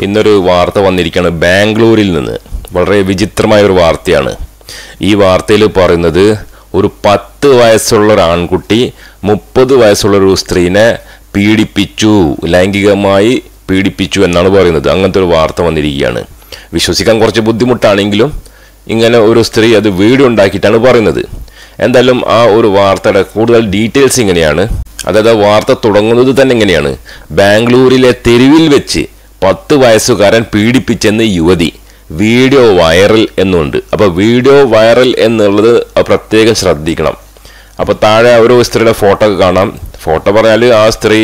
ഇന്നൊരു വാർത്ത വന്നിരിക്കുകയാണ്. ബാംഗ്ലൂരിൽ നിന്ന്. വളരെ വിചിത്രമായ ഒരു വാർത്തയാണ്. ഈ വാർത്തയിൽ പറയുന്നത് ഒരു പത്ത് വയസ്സുള്ള ഒരു ആൺകുട്ടി മുപ്പത് വയസ്സുള്ള ഒരു സ്ത്രീനെ പീഡിപ്പിച്ചു. ലൈംഗികമായി പീഡിപ്പിച്ചു എന്നാണ് പറയുന്നത്. അങ്ങനത്തെ ഒരു വാർത്ത വന്നിരിക്കുകയാണ്. വിശ്വസിക്കാൻ കുറച്ച് ബുദ്ധിമുട്ടാണെങ്കിലും ഇങ്ങനെ ഒരു സ്ത്രീ അത് വീഡിയോ ഉണ്ടാക്കിയിട്ടാണ് പറയുന്നത്. എന്തായാലും ആ ഒരു വാർത്തയുടെ കൂടുതൽ ഡീറ്റെയിൽസ് ഇങ്ങനെയാണ്. അതായത് വാർത്ത തുടങ്ങുന്നത് തന്നെ ഇങ്ങനെയാണ്. ബാംഗ്ലൂരിലെ തെരുവിൽ വെച്ച് പത്ത് വയസ്സുകാരൻ പീഡിപ്പിച്ചെന്ന് യുവതി. വീഡിയോ വൈറൽ എന്നുണ്ട്. അപ്പോൾ വീഡിയോ വൈറൽ എന്നുള്ളത് പ്രത്യേകം ശ്രദ്ധിക്കണം. അപ്പോൾ താഴെ ഓരോ സ്ത്രീയുടെ ഫോട്ടോ കാണാം. ഫോട്ടോ പറഞ്ഞാൽ ആ സ്ത്രീ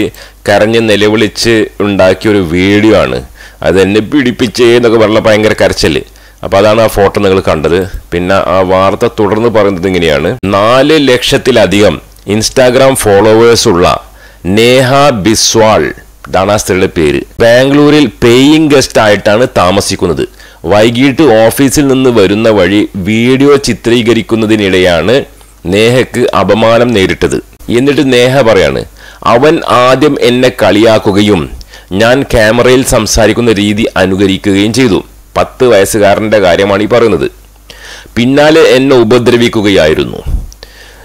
കരഞ്ഞ് നിലവിളിച്ച് ഉണ്ടാക്കിയ ഒരു വീഡിയോ ആണ്. അത് എന്നെ പീഡിപ്പിച്ചേ എന്നൊക്കെ പറഞ്ഞ ഭയങ്കര കരച്ചൽ അപ്പോൾ അതാണ് ആ ഫോട്ടോ നിങ്ങൾ കണ്ടത്. പിന്നെ ആ വാർത്ത തുടർന്ന് പറയുന്നത് ഇങ്ങനെയാണ്. നാല് ലക്ഷത്തിലധികം ഇൻസ്റ്റാഗ്രാം ഫോളോവേഴ്സുള്ള നേഹ ബിസ്വാൾ ഇതാണ് ആ സ്ത്രീയുടെ പേര്. ബാംഗ്ലൂരിൽ പേയിങ് ഗസ്റ്റ് ആയിട്ടാണ് താമസിക്കുന്നത്. വൈകിട്ട് ഓഫീസിൽ നിന്ന് വരുന്ന വഴി വീഡിയോ ചിത്രീകരിക്കുന്നതിനിടെയാണ് നേഹയ്ക്ക് അപമാനം നേരിട്ടത്. എന്നിട്ട് നേഹ പറയാണ് അവൻ ആദ്യം എന്നെ കളിയാക്കുകയും ഞാൻ ക്യാമറയിൽ സംസാരിക്കുന്ന രീതി അനുകരിക്കുകയും ചെയ്തു. പത്ത് വയസ്സുകാരന്റെ കാര്യമാണ് ഈ പറയുന്നത്. പിന്നാലെ എന്നെ ഉപദ്രവിക്കുകയായിരുന്നു.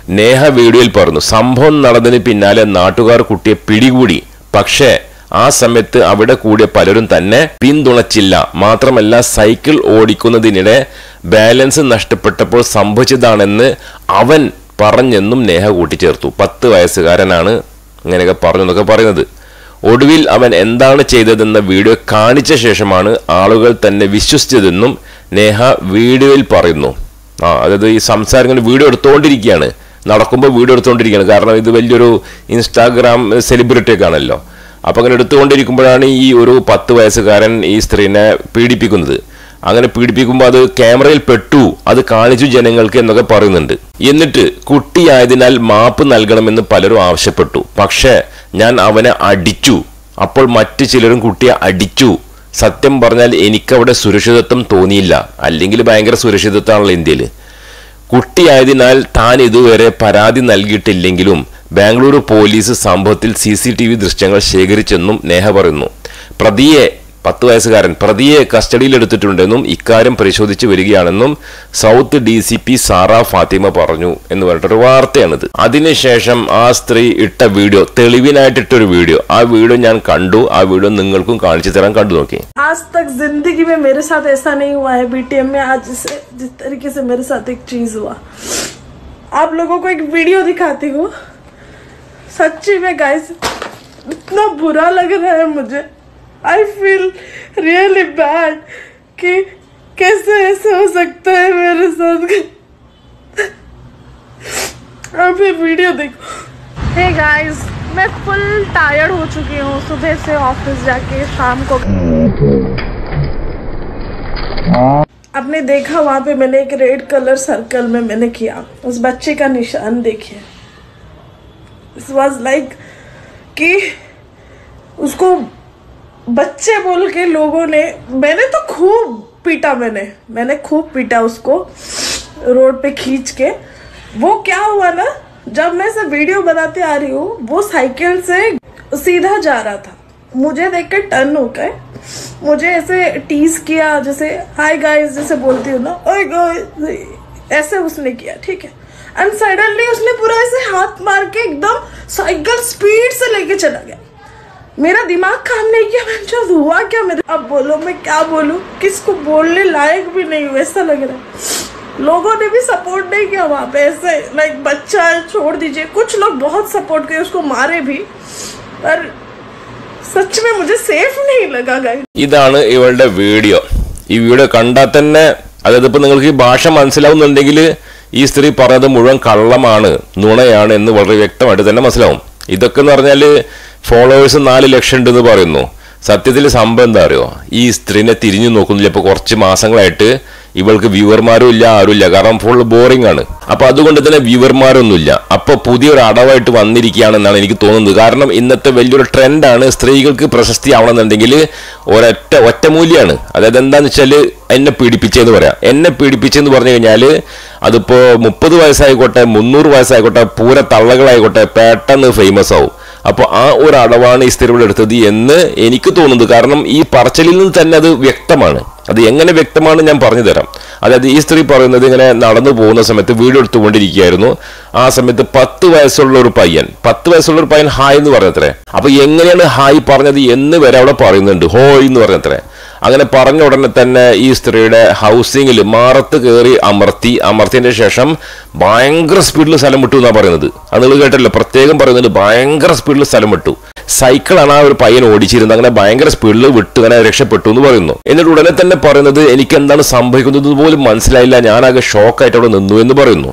നേഹ വീഡിയോയിൽ പറഞ്ഞു സംഭവം നടന്നതിന് പിന്നാലെ നാട്ടുകാർ കുട്ടിയെ പിടികൂടി. പക്ഷേ ആ സമയത്ത് അവിടെ കൂടിയ പലരും തന്നെ പിന്തുണച്ചില്ല. മാത്രമല്ല സൈക്കിൾ ഓടിക്കുന്നതിനിടെ ബാലൻസ് നഷ്ടപ്പെട്ടപ്പോൾ സംഭവിച്ചതാണെന്ന് അവൻ പറഞ്ഞെന്നും നേഹ കൂട്ടിച്ചേർത്തു. പത്ത് വയസ്സുകാരനാണ് ഇങ്ങനെയൊക്കെ പറഞ്ഞു എന്നൊക്കെ പറയുന്നത്. ഒടുവിൽ അവൻ എന്താണ് ചെയ്തതെന്ന വീഡിയോ കാണിച്ച ശേഷമാണ് ആളുകൾ തന്നെ വിശ്വസിച്ചതെന്നും നേഹ വീഡിയോയിൽ പറയുന്നു. ആ അതായത് ഈ സംസാരം വീഡിയോ എടുത്തുകൊണ്ടിരിക്കുകയാണ് നടക്കുമ്പോൾ വീഡിയോ എടുത്തുകൊണ്ടിരിക്കുകയാണ് കാരണം ഇത് വലിയൊരു ഇൻസ്റ്റാഗ്രാം സെലിബ്രിറ്റിയൊക്കെ ആണല്ലോ അപ്പം അങ്ങനെ എടുത്തുകൊണ്ടിരിക്കുമ്പോഴാണ് ഈ ഒരു പത്ത് വയസ്സുകാരൻ ഈ സ്ത്രീനെ പീഡിപ്പിക്കുന്നത്. അങ്ങനെ പീഡിപ്പിക്കുമ്പോൾ അത് ക്യാമറയിൽ പെട്ടു അത് കാണിച്ചു ജനങ്ങൾക്ക് എന്നൊക്കെ പറയുന്നുണ്ട്. എന്നിട്ട് കുട്ടിയായതിനാൽ മാപ്പ് നൽകണമെന്ന് പലരും ആവശ്യപ്പെട്ടു. പക്ഷേ ഞാൻ അവനെ അടിച്ചു. അപ്പോൾ മറ്റു ചിലരും കുട്ടിയെ അടിച്ചു. സത്യം പറഞ്ഞാൽ എനിക്കവിടെ സുരക്ഷിതത്വം തോന്നിയില്ല. അല്ലെങ്കിൽ ഭയങ്കര സുരക്ഷിതത്വമാണല്ലോ ഇന്ത്യയിൽ. കുട്ടിയായതിനാൽ താൻ ഇതുവരെ പരാതി നൽകിയിട്ടില്ലെങ്കിലും ബാംഗ്ലൂരു പോലീസ് സംഭവത്തിൽ സി സി ടി വി ദൃശ്യങ്ങൾ ശേഖരിച്ചെന്നും നേഹ പറയുന്നു പ്രതിയെ പത്ത് വയസ്സുകാരൻ പ്രതിയെ കസ്റ്റഡിയിലെടുത്തിട്ടുണ്ടെന്നും ഇക്കാര്യം പരിശോധിച്ച് വരികയാണെന്നും south D C P Sara Fathima പറഞ്ഞു എന്ന് പറഞ്ഞിട്ടൊരു വാർത്തയാണിത് അതിനുശേഷം ആ സ്ത്രീ ഇട്ട വീഡിയോ തെളിവിനായിട്ടിട്ടൊരു വീഡിയോ ആ വീഡിയോ ഞാൻ കണ്ടു ആ വീഡിയോ നിങ്ങൾക്കും കാണിച്ചു തരാൻ കണ്ടു നോക്കി आज तक जिंदगी में मेरे साथ ऐसा नहीं हुआ है बीटीएम में आज से जिस तरीके से मेरे साथ एक चीज हुआ आप लोगों को एक वीडियो दिखाती हूँ सच्ची में गाइस इतना बुरा लग रहा है मुझे। आई फील रियली बैड कि कैसे ऐसे हो सकता है मेरे साथ? आप ये वीडियो देखो। हे hey गाइस मैं फुल टायर्ड हो चुकी हूँ सुबह से ऑफ़िस जाके शाम को। आपने देखा वहाँ पे मैंने एक रेड कलर सर्कल में मैंने किया। उस बच्चे का निशान देखिए। इट वॉज़ लाइक कि उसको बच्चे बोल के लोगों ने, मैंने तो खूब पीटा मैंने मैंने खूब पीटा उसको रोड पे खींच के। वो क्या हुआ ना, जब मैं से वीडियो बनाते आ रही हूँ, वो साइकिल से सीधा जा रहा था। मुझे देख के टर्न होकर मुझे ऐसे टीज किया, जैसे हाय गाइस जैसे बोलती हूँ ना ओए गाइस ऐसे उसने किया, ठीक है। एंड सडनली उसने पूरा ऐसे हाथ मार के एकदम साइकिल स्पीड से लेके चला गया मेरा दिमाग काम नहीं किया मैं जो हुआ क्या मेरे अब बोलो मैं क्या बोलूं किसको बोलने लायक भी नहीं हूँ ऐसा लग रहा है लोगों ने भी सपोर्ट नहीं किया वहां पे ऐसे लाइक बच्चा है छोड़ दीजिए कुछ लोग बहुत सपोर्ट किए उसको मारे भी पर सच में मुझे सेफ नहीं लगा गाइस ഇതാണ് ഇവളുടെ വീഡിയോ ഈ വീഡിയോ കണ്ടാൽ തന്നെ അതായത് ഇപ്പൊ നിങ്ങൾക്ക് ഈ ഭാഷ മനസ്സിലാവുന്നുണ്ടെങ്കിൽ ഈ സ്ത്രീ പറഞ്ഞത് മുഴുവൻ കള്ളമാണ് നുണയാണ് എന്ന് വളരെ വ്യക്തമായിട്ട് തന്നെ മനസ്സിലാവും. ഇതൊക്കെ എന്ന് പറഞ്ഞാൽ ഫോളോവേഴ്സ് നാല് ലക്ഷം ഉണ്ടെന്ന് പറയുന്നു. സത്യത്തിൽ സംഭവം എന്താ അറിയോ? ഈ സ്ത്രീനെ തിരിഞ്ഞു നോക്കുന്നില്ല. ഇപ്പൊ കുറച്ച് മാസങ്ങളായിട്ട് ഇവൾക്ക് വ്യൂവർമാരും ഇല്ല ആരും ഇല്ല. കാരണം ഫുൾ ബോറിംഗ് ആണ്. അപ്പൊ അതുകൊണ്ട് തന്നെ വ്യൂവർമാരൊന്നുമില്ല. അപ്പൊ പുതിയൊരു അടവായിട്ട് വന്നിരിക്കുകയാണെന്നാണ് എനിക്ക് തോന്നുന്നത്. കാരണം ഇന്നത്തെ വലിയൊരു ട്രെൻഡാണ് സ്ത്രീകൾക്ക് പ്രശസ്തി ആവണമെന്നുണ്ടെങ്കിൽ ഒരൊറ്റ ഒറ്റമൂല്യാണ്. അതായത് എന്താന്ന് വെച്ചാൽ എന്നെ പീഡിപ്പിച്ചെന്ന് പറയാം. എന്നെ പീഡിപ്പിച്ചെന്ന് പറഞ്ഞു കഴിഞ്ഞാൽ അതിപ്പോ മുപ്പത് വയസ്സായിക്കോട്ടെ മുന്നൂറ് വയസ്സായിക്കോട്ടെ പൂര തള്ളകളായിക്കോട്ടെ പെട്ടെന്ന് ഫേമസ് ആവും. അപ്പൊ ആ ഒരു അളവാണ് ഈ സ്ത്രീ ഇവിടെ എടുത്തത് എന്ന് എനിക്ക് തോന്നുന്നത്. കാരണം ഈ പറച്ചലിൽ നിന്ന് തന്നെ അത് വ്യക്തമാണ്. അത് എങ്ങനെ വ്യക്തമാണ് ഞാൻ പറഞ്ഞു തരാം. അതായത് ഈ സ്ത്രീ പറയുന്നത് ഇങ്ങനെ നടന്നു പോകുന്ന സമയത്ത് വീഡിയോ എടുത്തുകൊണ്ടിരിക്കുകയായിരുന്നു. ആ സമയത്ത് പത്ത് വയസ്സുള്ള ഒരു പയ്യൻ പത്ത് വയസ്സുള്ള ഒരു പയ്യൻ ഹായ് എന്ന് പറഞ്ഞത്രേ. അപ്പൊ എങ്ങനെയാണ് ഹായ് പറഞ്ഞത് എന്ന് വരെ അവിടെ പറയുന്നുണ്ട്. ഹോയ് എന്ന് പറഞ്ഞത്രേ. അങ്ങനെ പറഞ്ഞ ഉടനെ തന്നെ ഈ സ്ത്രീയുടെ ഹൗസിംഗിൽ മാറത്ത് കയറി അമർത്തി അമർത്തിന്റെ ശേഷം ഭയങ്കര സ്പീഡിൽ സ്ഥലം വിട്ടു എന്നാണ് പറയുന്നത്. അത് നിങ്ങൾ കേട്ടല്ലോ പ്രത്യേകം പറയുന്നത് ഭയങ്കര സ്പീഡിൽ സ്ഥലം വിട്ടു. സൈക്കിളാണ് ആ ഒരു പയ്യൻ ഓടിച്ചിരുന്നത്. അങ്ങനെ ഭയങ്കര സ്പീഡിൽ വിട്ട് അങ്ങനെ രക്ഷപ്പെട്ടു എന്ന് പറയുന്നു. എന്നിട്ട് ഉടനെ തന്നെ പറയുന്നത് എനിക്ക് എന്താണ് സംഭവിക്കുന്നത് പോലും മനസ്സിലായില്ല. ഞാനാകെ ഷോക്കായിട്ട് അവിടെ നിന്നു എന്ന് പറയുന്നു.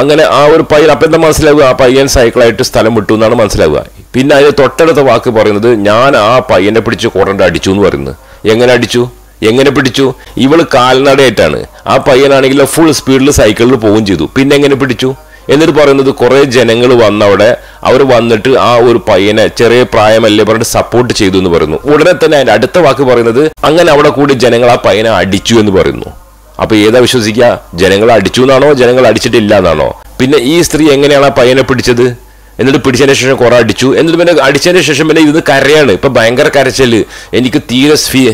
അങ്ങനെ ആ ഒരു പയ്യൻ അപ്പം എന്താ മനസ്സിലാവുക? ആ പയ്യൻ സൈക്കിളായിട്ട് സ്ഥലം വിട്ടു എന്നാണ് മനസ്സിലാവുക. പിന്നെ അതിന് തൊട്ടടുത്ത വാക്ക് പറയുന്നത് ഞാൻ ആ പയ്യനെ പിടിച്ച് കൊറണ്ട് അടിച്ചു എന്ന് പറയുന്നത്. എങ്ങനെ അടിച്ചു? എങ്ങനെ പിടിച്ചു? ഇവൾ കാൽനടയായിട്ടാണ്. ആ പയ്യനാണെങ്കിൽ ഫുൾ സ്പീഡിൽ സൈക്കിളിൽ പോവുകയും ചെയ്തു. പിന്നെ എങ്ങനെ പിടിച്ചു? എന്നിട്ട് പറയുന്നത് കുറേ ജനങ്ങൾ വന്നവിടെ അവർ വന്നിട്ട് ആ ഒരു പയ്യനെ ചെറിയ പ്രായമല്ലേ പറഞ്ഞിട്ട് സപ്പോർട്ട് ചെയ്തു എന്ന് പറയുന്നു. ഉടനെ തന്നെ അതിന്റെ അടുത്ത വാക്ക് പറയുന്നത് അങ്ങനെ അവിടെ കൂടി ജനങ്ങൾ ആ പയ്യനെ അടിച്ചു എന്ന് പറയുന്നു. അപ്പൊ ഏതാ വിശ്വസിക്കുക? ജനങ്ങൾ അടിച്ചു എന്നാണോ? ജനങ്ങൾ അടിച്ചിട്ടില്ല എന്നാണോ? പിന്നെ ഈ സ്ത്രീ എങ്ങനെയാണ് ആ പയ്യനെ പിടിച്ചത്? എന്നിട്ട് പിടിച്ചതിന് ശേഷം കുറെ അടിച്ചു. എന്നിട്ട് പിന്നെ അടിച്ചതിന് ശേഷം പിന്നെ ഇത് കരയാണ്. ഇപ്പം ഭയങ്കര കരച്ചൽ എനിക്ക് തീരെ ഫീ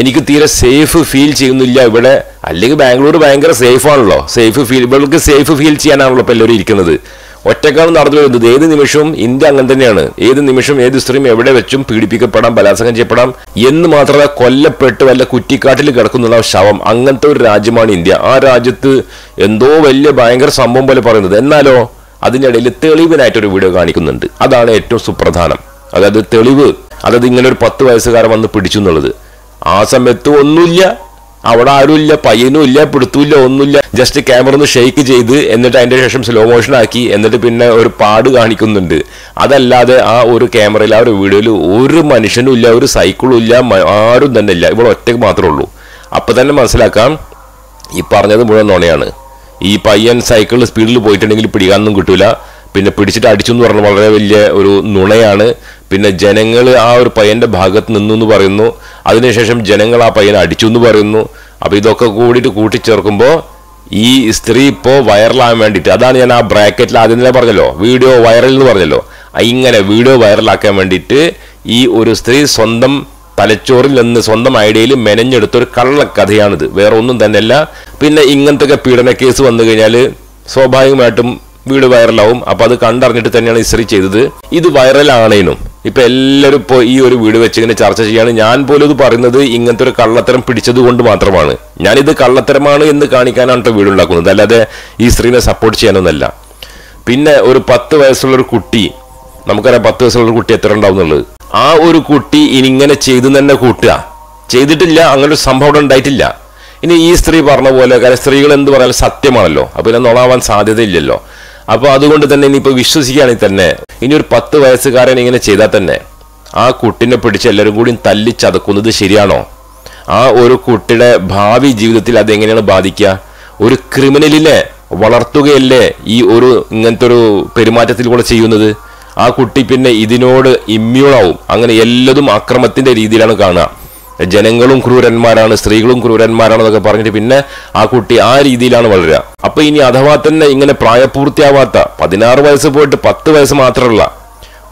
എനിക്ക് തീരെ സേഫ് ഫീൽ ചെയ്യുന്നില്ല ഇവിടെ. അല്ലെങ്കിൽ ബാംഗ്ലൂർ ഭയങ്കര സേഫ് ആണല്ലോ. സേഫ് ഫീൽ ഇവൾക്ക് സേഫ് ഫീൽ ചെയ്യാനാണല്ലോ ഇപ്പം എല്ലാവരും ഇരിക്കുന്നത്. ഒറ്റക്കാണ് നടന്നു വരുന്നത്. ഏത് നിമിഷവും ഇന്ത്യ അങ്ങനെ തന്നെയാണ്. ഏത് നിമിഷം ഏത് സ്ത്രീയും എവിടെ വെച്ചും പീഡിപ്പിക്കപ്പെടാം ബലാത്സംഗം ചെയ്യപ്പെടാം എന്ന് മാത്രമല്ല കൊല്ലപ്പെട്ട് വല്ല കുറ്റിക്കാട്ടിൽ കിടക്കുന്നുള്ള ശവം. അങ്ങനത്തെ ഒരു രാജ്യമാണ് ഇന്ത്യ. ആ രാജ്യത്ത് എന്തോ വലിയ ഭയങ്കര സംഭവം പോലെ പറയുന്നത്. എന്നാലോ? അതിനിടയിൽ തെളിവിനായിട്ടൊരു വീഡിയോ കാണിക്കുന്നുണ്ട്. അതാണ് ഏറ്റവും സുപ്രധാനം. അതായത് തെളിവ് അതായത് ഇങ്ങനെ ഒരു പത്ത് വയസ്സുകാരൻ വന്ന് പിടിച്ചു എന്നുള്ളത്. ആ സമയത്ത് ഒന്നുമില്ല അവിടെ ആരുമില്ല പയ്യനും ഇല്ല പിടുത്തൂല്ല ഒന്നുമില്ല. ജസ്റ്റ് ക്യാമറ ഒന്ന് ഷെയ്ക്ക് ചെയ്ത് എന്നിട്ട് അതിന്റെ ശേഷം സ്ലോ മോഷൻ ആക്കി എന്നിട്ട് പിന്നെ ഒരു പാട് കാണിക്കുന്നുണ്ട്. അതല്ലാതെ ആ ഒരു ക്യാമറയിൽ ആ ഒരു വീഡിയോയിൽ ഒരു മനുഷ്യനും ഇല്ല ഒരു സൈക്കിളും ഇല്ല ആരും തന്നെ ഇല്ല. ഇവിടെ ഒറ്റയ്ക്ക് മാത്രമേ ഉള്ളൂ. അപ്പൊ തന്നെ മനസ്സിലാക്കാം ഈ പറഞ്ഞത് മുഴുവൻ നുണയാണ്. ഈ പയ്യൻ സൈക്കിളിൽ സ്പീഡിൽ പോയിട്ടുണ്ടെങ്കിൽ പിടിക്കാനൊന്നും കിട്ടൂല. പിന്നെ പിടിച്ചിട്ട് അടിച്ചു എന്ന് പറഞ്ഞാൽ വളരെ വലിയ ഒരു നുണയാണ്. പിന്നെ ജനങ്ങൾ ആ ഒരു പയ്യന്റെ ഭാഗത്ത് നിന്നു എന്ന് പറയുന്നു. അതിനുശേഷം ജനങ്ങൾ ആ പയ്യനെ അടിച്ചു എന്ന് പറയുന്നു. അപ്പൊ ഇതൊക്കെ കൂടിയിട്ട് കൂട്ടിച്ചേർക്കുമ്പോൾ ഈ സ്ത്രീ ഇപ്പോൾ വൈറലാകാൻ വേണ്ടിയിട്ട് അതാണ് ഞാൻ ആ ബ്രാക്കറ്റിൽ ആദ്യം തന്നെ പറഞ്ഞല്ലോ വീഡിയോ വൈറൽ എന്ന് പറഞ്ഞല്ലോ. ഇങ്ങനെ വീഡിയോ വൈറലാക്കാൻ വേണ്ടിയിട്ട് ഈ ഒരു സ്ത്രീ സ്വന്തം തലച്ചോറിൽ നിന്ന് സ്വന്തം ഐഡിയയിൽ മെനഞ്ഞെടുത്തൊരു കള്ളക്കഥയാണിത്. വേറെ ഒന്നും തന്നെയല്ല. പിന്നെ ഇങ്ങനത്തെ പീഡന കേസ് വന്നു കഴിഞ്ഞാൽ സ്വാഭാവികമായിട്ടും വീട് വൈറലാവും. അപ്പൊ അത് കണ്ടറിഞ്ഞിട്ട് തന്നെയാണ് ഇസ്രി ചെയ്തത്. ഇത് വൈറലാണേനും. ഇപ്പൊ എല്ലാവരും ഇപ്പോൾ ഈ ഒരു വീട് വെച്ച് ഇങ്ങനെ ചർച്ച ചെയ്യാണ്. ഞാൻ പോലും ഇത് പറയുന്നത് ഇങ്ങനത്തെ ഒരു കള്ളത്തരം പിടിച്ചത് കൊണ്ട് മാത്രമാണ്. ഞാനിത് കള്ളത്തരമാണ് എന്ന് കാണിക്കാനാണ് വീട് ഉണ്ടാക്കുന്നത് അല്ലാതെ ഈ സ്ത്രീനെ സപ്പോർട്ട് ചെയ്യാനൊന്നല്ല. പിന്നെ ഒരു പത്ത് വയസ്സുള്ള ഒരു കുട്ടി. നമുക്കറിയാം പത്ത് വയസ്സുള്ള ഒരു കുട്ടി എത്ര ഉണ്ടാവും എന്നുള്ളത്. ആ ഒരു കുട്ടി ഇനി ഇങ്ങനെ ചെയ്തു തന്നെ കൂട്ടുക. ചെയ്തിട്ടില്ല അങ്ങനെ ഒരു സംഭവം ഉണ്ടായിട്ടില്ല. ഇനി ഈ സ്ത്രീ പറഞ്ഞ പോലെ കാരണം സ്ത്രീകൾ എന്ത് പറഞ്ഞാലും സത്യമാണല്ലോ. അപ്പൊ പിന്നെ നുണാവാൻ സാധ്യതയില്ലല്ലോ. അപ്പൊ അതുകൊണ്ട് തന്നെ ഇനിയിപ്പോ വിശ്വസിക്കുകയാണെങ്കിൽ തന്നെ ഇനി ഒരു പത്ത് വയസ്സുകാരൻ ഇങ്ങനെ ചെയ്താൽ തന്നെ ആ കുട്ടിനെ പിടിച്ച് എല്ലാവരും കൂടി തല്ലി ചതക്കുന്നത് ശരിയാണോ? ആ ഒരു കുട്ടിയുടെ ഭാവി ജീവിതത്തിൽ അതെങ്ങനെയാണ് ബാധിക്കുക? ഒരു ക്രിമിനലിനെ വളർത്തുകയല്ലേ ഈ ഒരു ഇങ്ങനത്തെ ഒരു പെരുമാറ്റത്തിൽ കൂടെ ചെയ്യുന്നത്? ആ കുട്ടി പിന്നെ ഇതിനോട് ഇമ്മ്യൂണാവും അങ്ങനെ എല്ലതും അക്രമത്തിന്റെ രീതിയിലാണ് കാണുക. ജനങ്ങളും ക്രൂരന്മാരാണ് സ്ത്രീകളും ക്രൂരന്മാരാണ് ക്രൂരന്മാരാണെന്നൊക്കെ പറഞ്ഞിട്ട് പിന്നെ ആ കുട്ടി ആ രീതിയിലാണ് വളരുക. അപ്പൊ ഇനി അഥവാ തന്നെ ഇങ്ങനെ പ്രായപൂർത്തിയാവാത്ത പതിനാറ് വയസ്സ് പോയിട്ട് പത്ത് വയസ്സ് മാത്രമുള്ള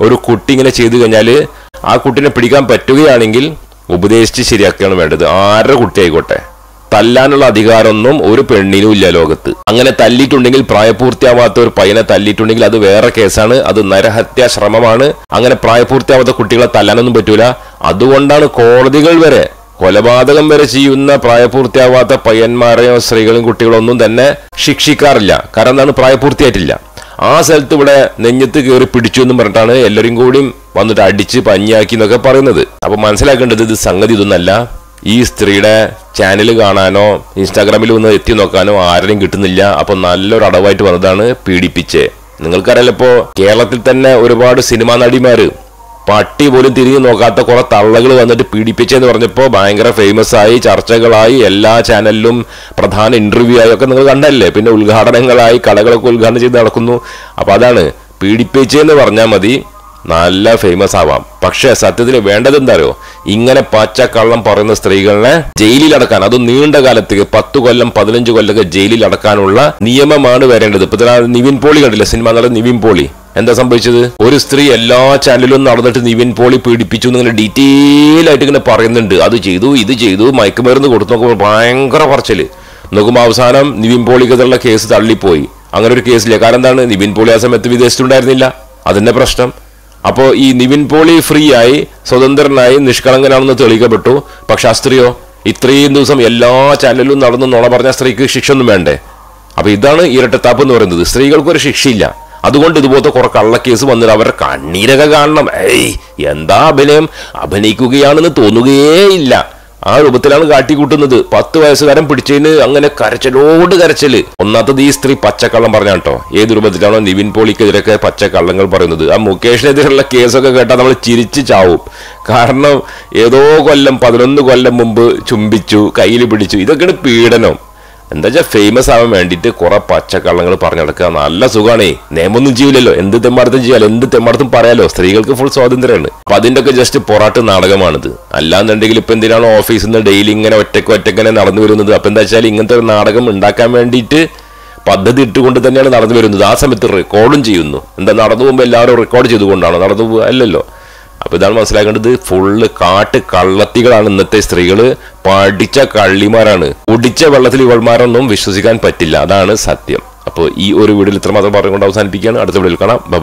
ഒരു കുട്ടി ഇങ്ങനെ ചെയ്തു കഴിഞ്ഞാൽ ആ കുട്ടിനെ പിടിക്കാൻ പറ്റുകയാണെങ്കിൽ ഉപദേശിച്ച് ശരിയാക്കുകയാണ് വേണ്ടത്. ആരുടെ കുട്ടി ആയിക്കോട്ടെ? തല്ലാനുള്ള അധികാരമൊന്നും ഒരു പെണ്ണിനും ഇല്ല ലോകത്ത്. അങ്ങനെ തല്ലിയിട്ടുണ്ടെങ്കിൽ പ്രായപൂർത്തിയാവാത്ത ഒരു പയ്യനെ തല്ലിയിട്ടുണ്ടെങ്കിൽ അത് വേറെ കേസാണ് അത് നരഹത്യാ ശ്രമമാണ്. അങ്ങനെ പ്രായപൂർത്തിയാവാത്ത കുട്ടികളെ തല്ലാനൊന്നും പറ്റൂല. അതുകൊണ്ടാണ് കോടതികൾ വരെ കൊലപാതകം വരെ ചെയ്യുന്ന പ്രായപൂർത്തിയാവാത്ത പയ്യന്മാരെയോ സ്ത്രീകളും കുട്ടികളോ ഒന്നും തന്നെ ശിക്ഷിക്കാറില്ല. കാരണം എന്താണ്? പ്രായപൂർത്തിയായിട്ടില്ല. ആ സ്ഥലത്ത് ഇവിടെ നെഞ്ഞത്ത് കയറി പിടിച്ചു എന്നും പറഞ്ഞിട്ടാണ് എല്ലാവരും കൂടിയും വന്നിട്ട് അടിച്ച് പഞ്ഞാക്കി എന്നൊക്കെ പറയുന്നത്. അപ്പൊ മനസ്സിലാക്കേണ്ടത് ഇത് സംഗതി ഇതൊന്നല്ല. ഈ സ്ത്രീയുടെ ചാനൽ കാണാനോ ഇൻസ്റ്റാഗ്രാമിൽ ഒന്ന് എത്തി നോക്കാനോ ആരെയും കിട്ടുന്നില്ല. അപ്പൊ നല്ലൊരു അടവായിട്ട് വന്നതാണ് പീഡിപ്പിച്ച്. നിങ്ങൾക്കറിയാലോ ഇപ്പോ കേരളത്തിൽ തന്നെ ഒരുപാട് സിനിമാ നടിമാർ പട്ടി പോലും തിരിഞ്ഞു നോക്കാത്ത കുറെ തള്ളകൾ വന്നിട്ട് പീഡിപ്പിച്ചെന്ന് പറഞ്ഞപ്പോൾ ഭയങ്കര ഫേമസ് ആയി ചർച്ചകളായി എല്ലാ ചാനലിലും പ്രധാന ഇന്റർവ്യൂ ആയി ഒക്കെ നിങ്ങൾ കണ്ടല്ലേ? പിന്നെ ഉദ്ഘാടനങ്ങളായി കടകളൊക്കെ ഉദ്ഘാടനം ചെയ്ത് നടക്കുന്നു. അപ്പൊ അതാണ് പീഡിപ്പിച്ചെന്ന് പറഞ്ഞാൽ മതി. നല്ല ഫേമസ് ആവാം. പക്ഷെ സത്യത്തിൽ വേണ്ടത് ഇങ്ങനെ കള്ളം പറയുന്ന സ്ത്രീകളെ ജയിലിൽ അടക്കാൻ അത് നീണ്ട കാലത്തേക്ക് പത്ത് കൊല്ലം പതിനഞ്ച് കൊല്ലമൊക്കെ ജയിലിൽ അടക്കാനുള്ള നിയമമാണ് വരേണ്ടത്. ഇപ്പൊ നിവിൻ പോളി കണ്ടില്ല? സിനിമ നടൻ നിവിൻ പോളി. എന്താ സംഭവിച്ചത്? ഒരു സ്ത്രീ എല്ലാ ചാനലിലും നടന്നിട്ട് നിവിൻ പോളി പീഡിപ്പിച്ചു എന്നിങ്ങനെ ഡീറ്റെയിൽ ആയിട്ട് ഇങ്ങനെ പറയുന്നുണ്ട്. അത് ചെയ്തു ഇത് ചെയ്തു മയക്കുമരുന്ന് കൊടുത്തു നോക്കുമ്പോൾ ഭയങ്കര പറച്ചൽ. നോക്കുമ്പോൾ അവസാനം നിവിൻ പോളിക്കെതിരുള്ള കേസ് തള്ളിപ്പോയി. അങ്ങനെ ഒരു കേസില്ല? കാരണം എന്താണ്? നിവിൻ പോളി ആ സമയത്ത് വിദേശത്തുണ്ടായിരുന്നില്ല. അതിന്റെ പ്രശ്നം. അപ്പോൾ ഈ നിവിൻ പോളി ഫ്രീ ആയി സ്വതന്ത്രനായി നിഷ്കളങ്കനാണെന്ന് തെളിയിക്കപ്പെട്ടു. പക്ഷെ ആ സ്ത്രീയോ ഇത്രയും ദിവസം എല്ലാ ചാനലിലും നടന്ന് നുണ പറഞ്ഞ സ്ത്രീക്ക് ശിക്ഷ ഒന്നും വേണ്ടേ? അപ്പൊ ഇതാണ് ഇരട്ടത്താപ്പ് എന്ന് പറയുന്നത്. സ്ത്രീകൾക്ക് ഒരു ശിക്ഷയില്ല. അതുകൊണ്ട് ഇതുപോലത്തെ കുറെ കള്ളക്കേസ് വന്നിട്ട് അവരുടെ കണ്ണീരൊക്കെ കാണണം. ഏയ് എന്താ അഭിനയം? അഭിനയിക്കുകയാണെന്ന് തോന്നുകയേ ഇല്ല. ആ രൂപത്തിലാണ് കാട്ടിക്കൂട്ടുന്നത് പത്ത് വയസ്സുകാരൻ പിടിച്ചതിന് അങ്ങനെ കരച്ചലോട് കരച്ചൽ. ഒന്നാമത്തത് ഈ സ്ത്രീ പച്ചക്കള്ളം പറഞ്ഞ കേട്ടോ. ഏത് രൂപത്തിലാണോ നിവിൻ പോളിക്കെതിരൊക്കെ പച്ചക്കള്ളങ്ങൾ പറയുന്നത്. ആ മുകേഷിനെതിരെയുള്ള കേസൊക്കെ കേട്ടാൽ നമ്മൾ ചിരിച്ച് ചാവും. കാരണം ഏതോ കൊല്ലം പതിനൊന്ന് കൊല്ലം മുമ്പ് ചുംബിച്ചു കയ്യിൽ പിടിച്ചു. ഇതൊക്കെയാണ് പീഡനം. എന്താ വെച്ചാൽ ഫേമസ് ആവാൻ വേണ്ടിയിട്ട് കുറെ പച്ചക്കള്ളങ്ങൾ പറഞ്ഞു നടക്കുക. നല്ല സുഖമാണേ നിയമൊന്നും ചെയ്യില്ലല്ലോ എന്ത് തെമ്മാടത്തും ചെയ്യാലോ? എന്ത് തെമ്മാടത്തും പറയാലോ? സ്ത്രീകൾക്ക് ഫുൾ സ്വാതന്ത്ര്യമാണ്. അപ്പൊ അതിന്റെ ഒക്കെ ജസ്റ്റ് പൊറാട്ട് നാടകമാണിത്. അല്ലാന്നുണ്ടെങ്കിൽ ഇപ്പൊ എന്തിനാണ് ഓഫീസിൽ നിന്ന് ഡെയിലി ഇങ്ങനെ ഒറ്റയ്ക്ക് ഒറ്റക്കനെ നടന്നു വരുന്നത്? അപ്പൊ എന്താ വെച്ചാൽ ഇങ്ങനത്തെ ഒരു നാടകം ഉണ്ടാക്കാൻ വേണ്ടിയിട്ട് പദ്ധതി ഇട്ടുകൊണ്ട് തന്നെയാണ് നടന്നു വരുന്നത്. ആ സമയത്ത് റെക്കോർഡും ചെയ്യുന്നു. എന്താ നടന്നു പോകുമ്പോൾ എല്ലാവരും റെക്കോർഡ് ചെയ്തുകൊണ്ടാണ്? നടന്നു പോകുക അല്ലല്ലോ. അപ്പൊ ഇതാണ് മനസ്സിലാക്കേണ്ടത് ഫുള്ള് കാട്ട് കള്ളത്തികളാണ് ഇന്നത്തെ സ്ത്രീകൾ. പഠിച്ച കള്ളിമാരാണ്. ഒടിച്ച വെള്ളത്തിൽ ഇവൾമാരൊന്നും വിശ്വസിക്കാൻ പറ്റില്ല. അതാണ് സത്യം. അപ്പോൾ ഈ ഒരു വീഡിയോയിൽ ഇത്രമാത്രം പറഞ്ഞുകൊണ്ട് അവസാനിപ്പിക്കുകയാണ്. അടുത്ത വീഡിയോയിൽ കാണാം. ബൈ